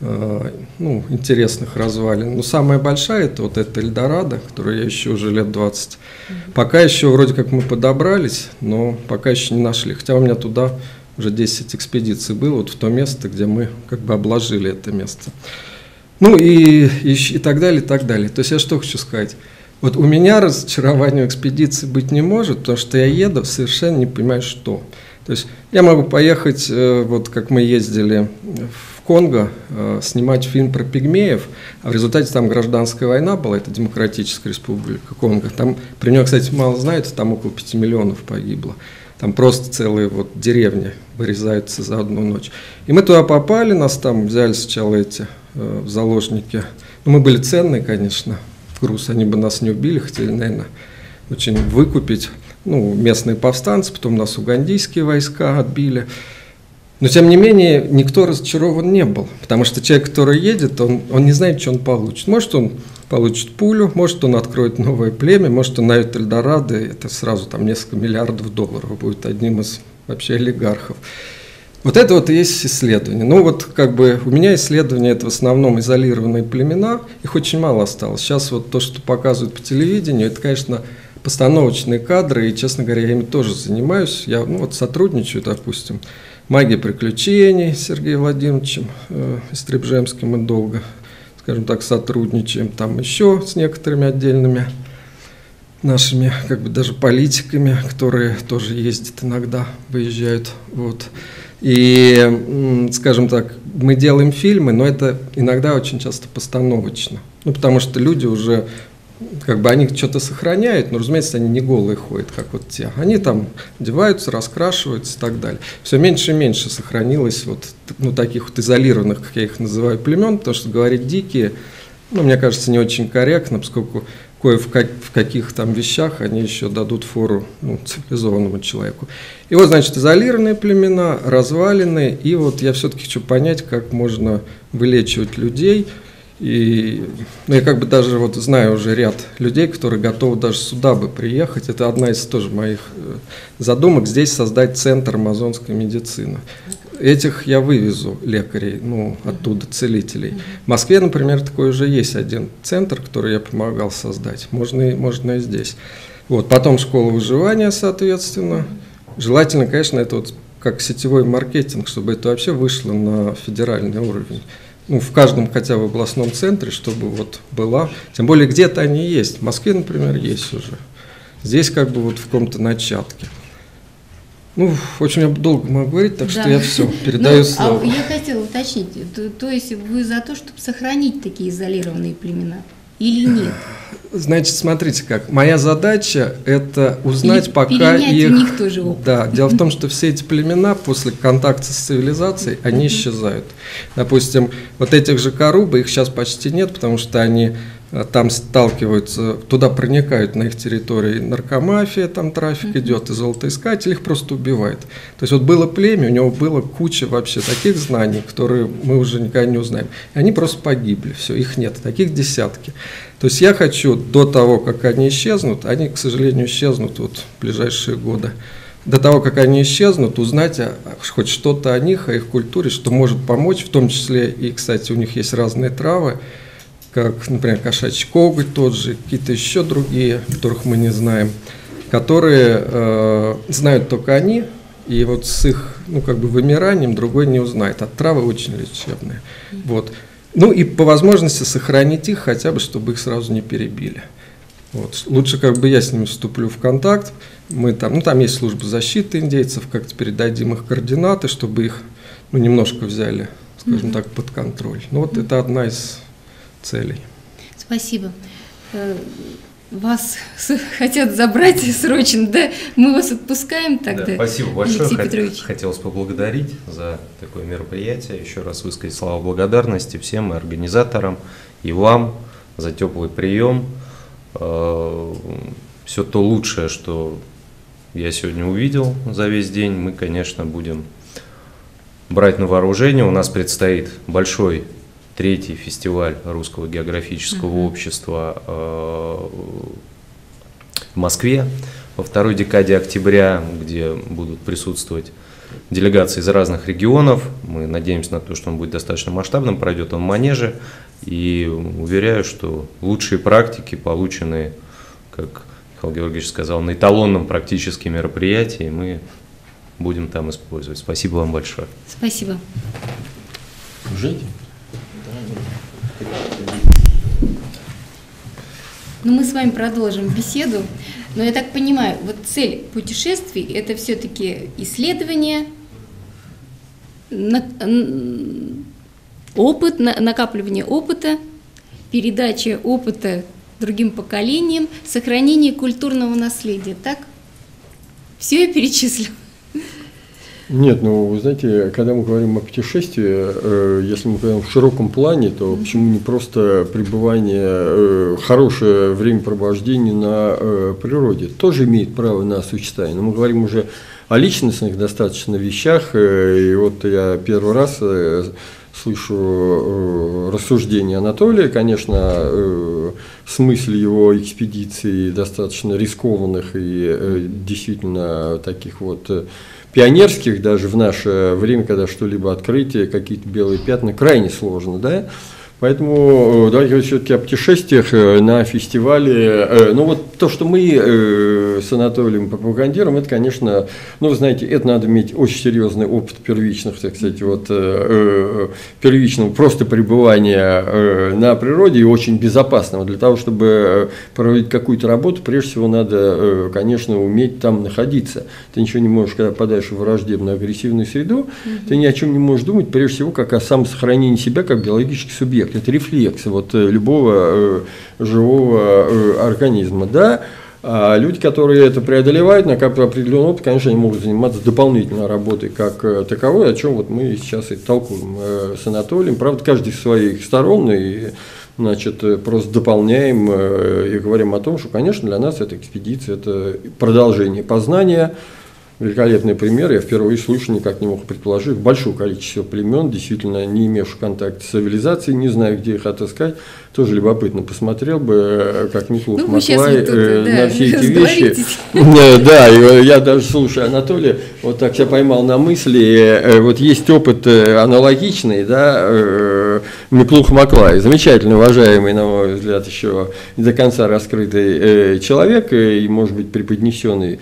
э, ну, интересных развалин. Но самая большая это вот эта Эльдорадо, которую я ищу уже лет 20. Mm-hmm. Пока еще вроде как мы подобрались, но пока еще не нашли. Хотя у меня туда уже 10 экспедиций было вот в то место, где мы как бы обложили это место. Ну и, и, и так далее, и так далее. То есть я что хочу сказать. Вот у меня разочарования в экспедиции быть не может, потому что я еду, совершенно не понимаю, что. То есть я могу поехать, э, вот как мы ездили в Конго, э, снимать фильм про пигмеев, а в результате там гражданская война была, это Демократическая Республика Конго. Там, при нее, кстати, мало знают, там около 5 миллионов погибло. Там просто целые вот деревни вырезаются за одну ночь. И мы туда попали, нас там взяли сначала эти э, заложники. Ну, мы были ценные, конечно, в груз, они бы нас не убили, хотели, наверное, очень выкупить. Ну, местные повстанцы, потом нас угандийские войска отбили. Но, тем не менее, никто разочарован не был, потому что человек, который едет, он, он не знает, что он получит. Может, он получит пулю, может, он откроет новое племя, может, он найдет Эльдорадо, это сразу там несколько миллиардов долларов, будет одним из вообще олигархов. Вот это вот и есть исследование. Ну вот как бы у меня исследования это в основном изолированные племена, их очень мало осталось. Сейчас вот то, что показывают по телевидению, это, конечно, постановочные кадры, и, честно говоря, я ими тоже занимаюсь. Я ну, вот сотрудничаю, допустим, «Магия приключений» Сергеем Владимировичем э, Истребжемским мы долго, скажем так, сотрудничаем. Там еще с некоторыми отдельными нашими, как бы даже политиками, которые тоже ездят иногда, выезжают. Вот. И, скажем так, мы делаем фильмы, но это иногда очень часто постановочно. Ну, потому что люди уже, как бы они что-то сохраняют, но, разумеется, они не голые ходят, как вот те. Они там одеваются, раскрашиваются и так далее. Все меньше и меньше сохранилось вот ну, таких вот изолированных, как я их называю, племен, потому что говорить дикие, ну, мне кажется, не очень корректно, поскольку кое в, как, в каких там вещах они еще дадут фору ну, цивилизованному человеку. И вот, значит, изолированные племена, развалины, и вот я все-таки хочу понять, как можно вылечивать людей. И ну, я как бы даже вот знаю уже ряд людей, которые готовы даже сюда бы приехать. Это одна из тоже моих э, задумок здесь создать центр амазонской медицины этих я вывезу лекарей, ну, оттуда целителей. В Москве, например, такой уже есть один центр, который я помогал создать. Можно и, можно и здесь. Вот, потом школа выживания, соответственно. Желательно, конечно, это вот как сетевой маркетинг, чтобы это вообще вышло на федеральный уровень. Ну, в каждом хотя бы областном центре, чтобы вот была. Тем более где-то они есть. В Москве, например, есть уже. Здесь как бы вот в каком-то начатке. Ну, очень я долго могу говорить, так да. что я все, передаю ну, слово. А я хотела уточнить, то, то есть вы за то, чтобы сохранить такие изолированные племена или нет? Значит, смотрите как. Моя задача это узнать, Или пока их. Них тоже опыт. Да. Дело в том, что все эти племена после контакта с цивилизацией они исчезают. Допустим, вот этих же корубы их сейчас почти нет, потому что они там сталкиваются, туда проникают на их территории наркомафия, там трафик mm-hmm. идет, и золотоискатели их просто убивают. То есть вот было племя, у него было куча вообще таких знаний, которые мы уже никогда не узнаем. И они просто погибли, все, их нет, таких десятки. То есть я хочу до того, как они исчезнут, они, к сожалению, исчезнут вот в ближайшие годы, до того, как они исчезнут, узнать а, хоть что-то о них, о их культуре, что может помочь, в том числе и, кстати, у них есть разные травы, как, например, кошачий коготь тот же, какие-то еще другие, которых мы не знаем, которые э, знают только они, и вот с их, ну, как бы вымиранием другой не узнает. А травы очень лечебные. Вот. Ну и по возможности сохранить их хотя бы, чтобы их сразу не перебили. Вот. Лучше как бы я с ними вступлю в контакт. Мы там, ну там есть служба защиты индейцев, как-то передадим их координаты, чтобы их ну, немножко взяли, скажем mm-hmm. так, под контроль. Ну вот mm-hmm. это одна из целей. Спасибо. Э, вас хотят забрать срочно, да? Мы вас отпускаем тогда. Да, спасибо большое. Алексей Петрович. Хотелось поблагодарить за такое мероприятие. Еще раз высказать слова благодарности всем организаторам и вам за теплый прием. Э, Все то лучшее, что я сегодня увидел за весь день, мы, конечно, будем брать на вооружение. У нас предстоит большой третий фестиваль Русского географического mm-hmm. общества э, в Москве во второй декаде октября, где будут присутствовать делегации из разных регионов. Мы надеемся на то, что он будет достаточно масштабным, пройдет он в манеже. И уверяю, что лучшие практики, полученные, как Михаил Георгиевич сказал, на эталонном практически мероприятии, мы будем там использовать. Спасибо вам большое. Спасибо. Уже Ну, мы с вами продолжим беседу. Но я так понимаю, вот цель путешествий – это все-таки исследование, опыт, накапливание опыта, передача опыта другим поколениям, сохранение культурного наследия, так? Все я перечислю. Нет, ну, вы знаете, когда мы говорим о путешествии, э, если мы говорим в широком плане, то почему не просто пребывание, э, хорошее времяпровождение на э, природе, тоже имеет право на существование. Но мы говорим уже о личностных достаточно вещах, и вот я первый раз слышу рассуждения Анатолия, конечно, смысл его экспедиций достаточно рискованных и действительно таких вот пионерских даже в наше время, когда что-либо открытие, какие-то белые пятна, крайне сложно, да, Поэтому э, давайте говорить все-таки о путешествиях э, на фестивале. Э, ну вот то, что мы с Анатолием пропагандируем, это, конечно, ну вы знаете, это надо иметь очень серьезный опыт первичных, так сказать, вот первичного просто пребывания на природе и очень безопасного. Для того, чтобы проводить какую-то работу, прежде всего надо, конечно, уметь там находиться. Ты ничего не можешь, когда попадаешь в враждебную агрессивную среду, ты ни о чем не можешь думать, прежде всего, как о самосохранении себя как биологический субъект эффект, это рефлекс вот, э, любого э, живого э, организма. Да? А люди, которые это преодолевают, накапливают определенный опыт, конечно, они могут заниматься дополнительной работой как таковой, о чем вот мы сейчас и толкуем с Анатолием. Правда, каждый с своих сторон, и значит, просто дополняем и говорим о том, что, конечно, для нас эта экспедиция – это продолжение познания, великолепный пример. Я впервые слышу, никак не мог предположить. Большое количество племен, действительно не имевших контакт с цивилизацией, не знаю, где их отыскать. Тоже любопытно посмотрел бы, э, как Михлов ну, Маклай тут, э, да, на все эти вещи. Э, да, и я даже слушаю Анатолия, вот так я поймал на мысли, вот есть опыт аналогичный, да, Миклух Маклай, замечательно уважаемый, на мой взгляд, еще не до конца раскрытый человек и, может быть, преподнесенный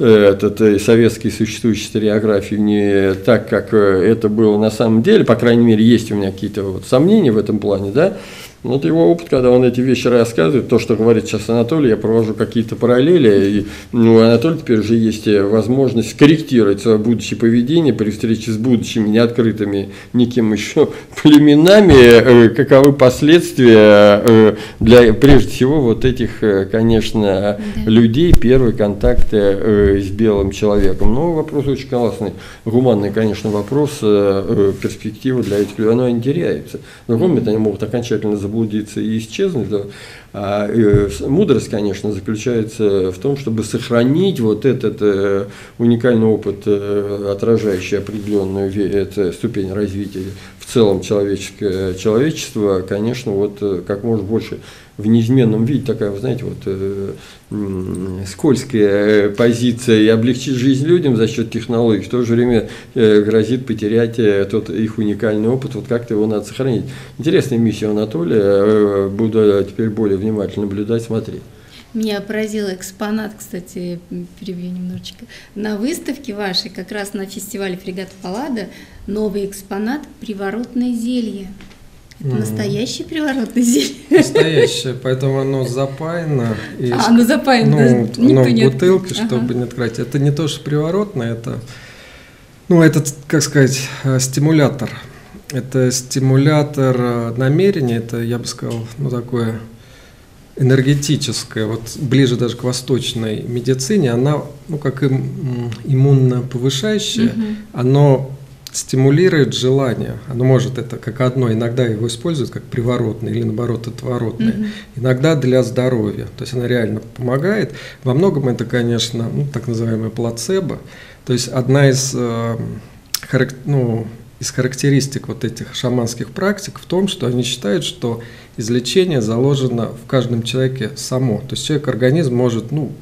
этот э, советский существующий историографии не так, как э, это было на самом деле, по крайней мере, есть у меня какие-то вот сомнения в этом плане, да, вот его опыт, когда он эти вещи рассказывает, то, что говорит сейчас Анатолий, я провожу какие-то параллели, и ну, у Анатолия теперь уже есть э, возможность корректировать свое будущее поведение при встрече с будущими неоткрытыми никем еще племенами, э, каковы последствия э, для, прежде всего, вот этих, конечно, да. людей, первые контакты с белым человеком. Но вопрос очень классный, гуманный, конечно, вопрос, перспектива для этих людей, она не теряется. Но, кроме они могут окончательно заблудиться и исчезнуть. Да. А, э, мудрость, конечно, заключается в том, чтобы сохранить вот этот э, уникальный опыт, э, отражающий определенную это, ступень развития в целом человеческое, человечества, конечно, вот как можно больше в неизменном виде такая, вы знаете, вот э, скользкая позиция и облегчить жизнь людям за счет технологий, в то же время э, грозит потерять э, тот их уникальный опыт, вот как-то его надо сохранить. Интересная миссия Анатолия, э, буду теперь более внимательно наблюдать, смотреть. Меня поразил экспонат, кстати, перебью немножечко. На выставке вашей, как раз на фестивале «Фрегат Паллада», новый экспонат «Приворотное зелье». Это mm. настоящий приворотный зелье. Настоящее, поэтому оно запаяно. И, а, оно запаяно, ну, оно в бутылке, ага. чтобы не открыть. Это не то, что приворотное, это, ну, этот, как сказать, э, стимулятор. Это стимулятор э, намерения, это, я бы сказал, ну, такое энергетическое, вот ближе даже к восточной медицине, она, ну, как им, иммунно повышающая, угу. оно стимулирует желание. Оно может это как одно, иногда его используют как приворотное или наоборот отворотное, mm-hmm. иногда для здоровья. То есть она реально помогает. Во многом это, конечно, ну, так называемое плацебо. То есть одна из, э, харак, ну, из характеристик вот этих шаманских практик в том, что они считают, что излечение заложено в каждом человеке само. То есть человек, организм может, ну,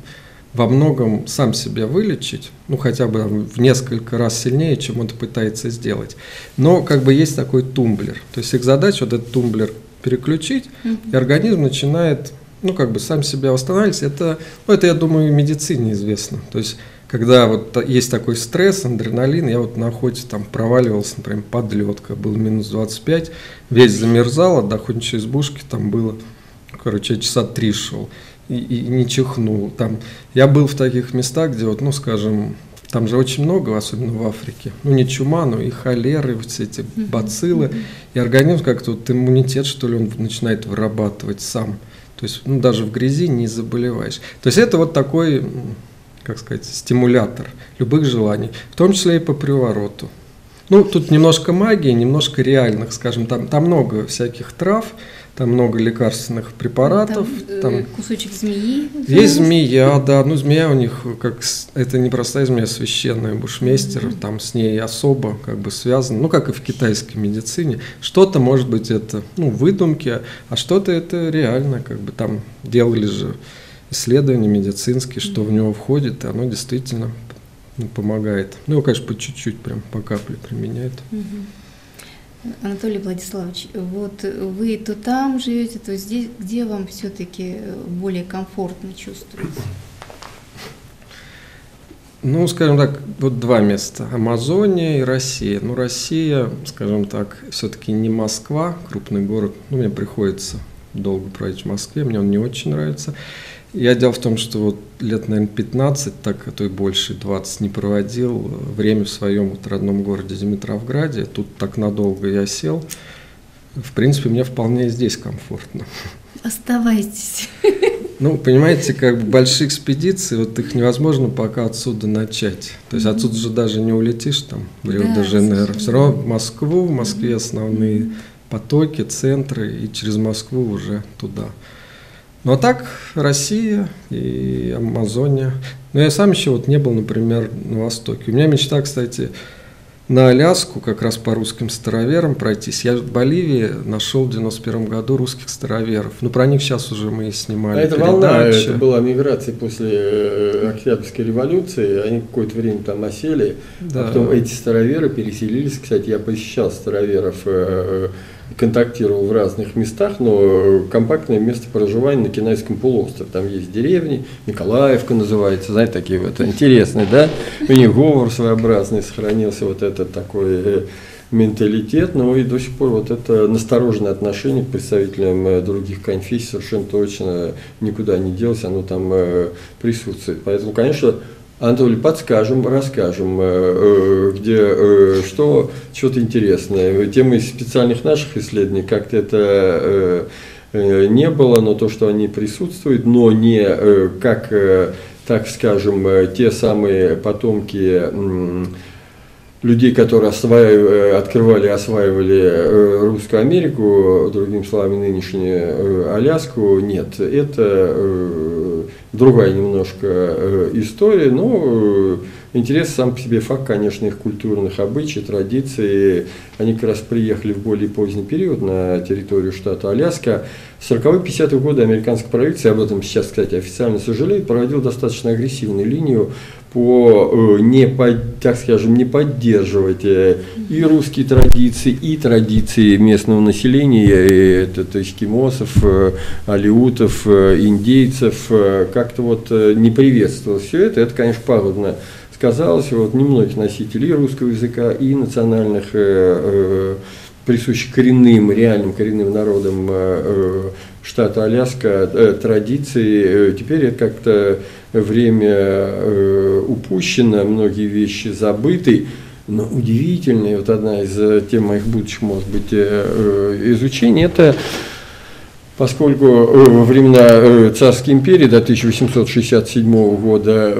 во многом сам себя вылечить, ну хотя бы в несколько раз сильнее, чем он пытается сделать. Но как бы есть такой тумблер. То есть их задача вот этот тумблер переключить, mm-hmm. и организм начинает, ну как бы сам себя восстанавливать. Это, ну это я думаю, в медицине известно. То есть когда вот есть такой стресс, адреналин, я вот на охоте там проваливался, например, под лед, был минус 25, весь замерзал, от охотничьей избушки там было короче, я часа три шел и, и не чихнул. Там, я был в таких местах, где вот, ну, скажем, там же очень много, особенно в Африке. Ну, не чума, но и холеры, вот все эти бациллы. И организм как-то, вот иммунитет, что ли, он начинает вырабатывать сам. То есть, ну, даже в грязи не заболеваешь. То есть, это вот такой, как сказать, стимулятор любых желаний, в том числе и по привороту. Ну, тут немножко магии, немножко реальных, скажем, там, там много всяких трав, там много лекарственных препаратов. Там, там э, кусочек змеи. есть змея, да, ну змея у них как это не простая змея, священная бушмейстер, там с ней особо как бы связано, ну как и в китайской медицине. Что-то может быть это ну выдумки, а что-то это реально, как бы там делали же исследования медицинские, что в него входит, и оно действительно ну, помогает. Ну, его, конечно, по чуть-чуть, прям по капле применяет. Анатолий Владиславович, вот вы то там живете, то здесь, где вам все-таки более комфортно чувствуете? Ну, скажем так, вот два места. Амазония и Россия. Ну, Россия, скажем так, все-таки не Москва, крупный город. Ну, мне приходится долго проводить в Москве, мне он не очень нравится. Я дело в том, что вот лет, наверное, 15, так, а то и больше, 20 не проводил время в своем вот родном городе Димитровграде. Тут так надолго я сел. В принципе, мне вполне здесь комфортно. Оставайтесь. Ну, понимаете, как бы большие экспедиции, вот их невозможно пока отсюда начать. То есть отсюда же даже не улетишь там в Да, Рио-де-Жанейро. к Все равно в Москву, в Москве основные потоки, центры, и через Москву уже туда. Ну а так Россия и Амазония. Но я сам еще вот не был, например, на Востоке. У меня мечта, кстати, на Аляску, как раз по русским староверам пройтись. Я в Боливии нашел в 91 году русских староверов. Ну, про них сейчас уже мы и снимали А это волна, передачи. это была миграция после э, Октябрьской революции, они какое-то время там осели, Да. а потом эти староверы переселились, кстати, я посещал староверов, э, контактировал в разных местах, но компактное место проживания на Кинайском полуострове, там есть деревни, Николаевка называется, знаете, такие вот интересные, да, у них говор своеобразный сохранился, вот этот такой э, менталитет, но и до сих пор вот это настороженное отношение к представителям э, других конфессий совершенно точно никуда не делось, оно там э, присутствует. Поэтому, конечно, Анатолий, подскажем, расскажем, э, э, где э, что, что-то интересное. Темы специальных наших исследований как-то это не было, но то, что они присутствуют, но не как, так скажем, те самые потомки людей, которые осваив- открывали осваивали Русскую Америку, другими словами, нынешнюю Аляску, нет. Это другая немножко э, история, но э, интересен сам по себе факт, конечно, их культурных обычаев, традиций. Они как раз приехали в более поздний период на территорию штата Аляска. В 40-50-е годы американское правительство, об этом сейчас, кстати, официально сожалеет, проводил достаточно агрессивную линию по э, не так скажем, не поддерживать э, и русские традиции, и традиции местного населения, э, это то есть эскимосов, э, алиутов, э, индейцев, э, как-то вот э, не приветствовал все это. Это, конечно, пагубно сказалось. Вот немногих носителей русского языка и национальных э, э, присущих коренным, реальным коренным народам э, э, штата Аляска э, традиции. Э, Теперь это как-то время э, упущено, многие вещи забыты. Но удивительная, вот одна из э, тем моих будущих, может быть, э, изучений, это Поскольку во времена Царской империи до 1867 года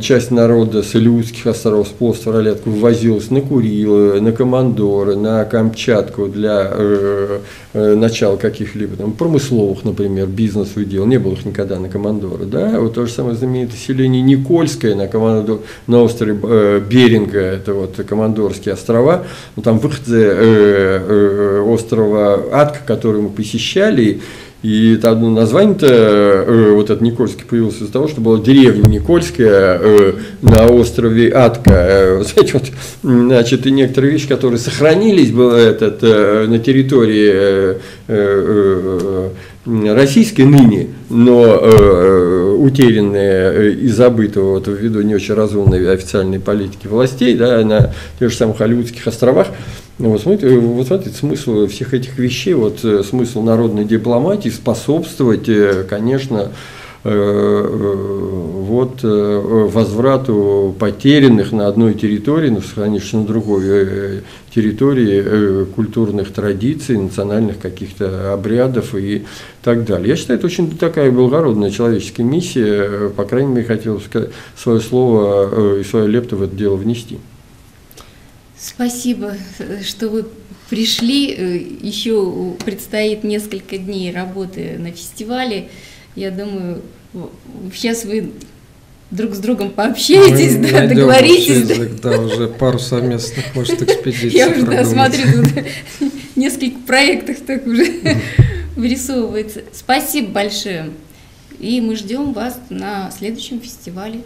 часть народа с Илиутских островов, с полуострова Ролятку ввозилась на Курилы, на Командоры, на Камчатку для э, э, начала каких-либо там промысловых, например, бизнесов дел. Не было их никогда на Командоры. Да? Вот то же самое знаменитое селение Никольское на, Командор, на острове э, Беринга, это вот Командорские острова. Ну, там выходцы э, э, острова Атка, который мы посещали, и там название-то э, вот это Никольский появилось из-за того, что была деревня Никольская э, на острове Атка. Э, знаете, вот, значит, и некоторые вещи, которые сохранились было этот, э, на территории э, э, э, российской ныне, но э, утерянные э, и забытого вот, ввиду не очень разумной официальной политики властей да, на тех же самых Алиутских островах, Вот смотрите, вот смотрите, смысл всех этих вещей, вот смысл народной дипломатии способствовать, конечно, вот возврату потерянных на одной территории, но сохранившись на другой территории культурных традиций, национальных каких-то обрядов и так далее. Я считаю, это очень такая благородная человеческая миссия, по крайней мере, хотел сказать свое слово и свою лепту в это дело внести. Спасибо, что вы пришли. Еще предстоит несколько дней работы на фестивале. Я думаю, сейчас вы друг с другом пообщаетесь, Мы да, договоритесь. Да. да, уже пару совместных, может, экспедиций. Я уже да, смотрю, тут несколько проектов так уже вырисовывается. Спасибо большое. И мы ждем вас на следующем фестивале.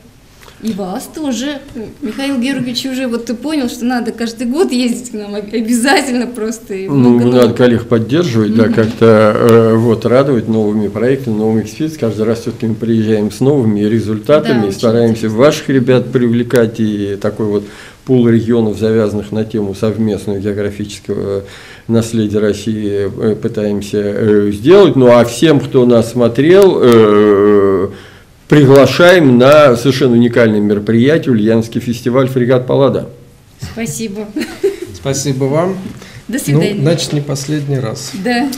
И вас тоже. Михаил Георгиевич уже вот ты понял, что надо каждый год ездить к нам обязательно просто. Ну, надо коллег поддерживать, да, как-то э, вот радовать новыми проектами, новыми экспедициями. Каждый раз все-таки мы приезжаем с новыми результатами, да, и стараемся ваших ребят привлекать и такой вот пул регионов, завязанных на тему совместного географического наследия России, э, пытаемся э, сделать. Ну а всем, кто нас смотрел, э, приглашаем на совершенно уникальное мероприятие Ульяновский фестиваль «Фрегат Паллада». Спасибо. Спасибо вам. До свидания. Ну, значит, не последний раз. Да.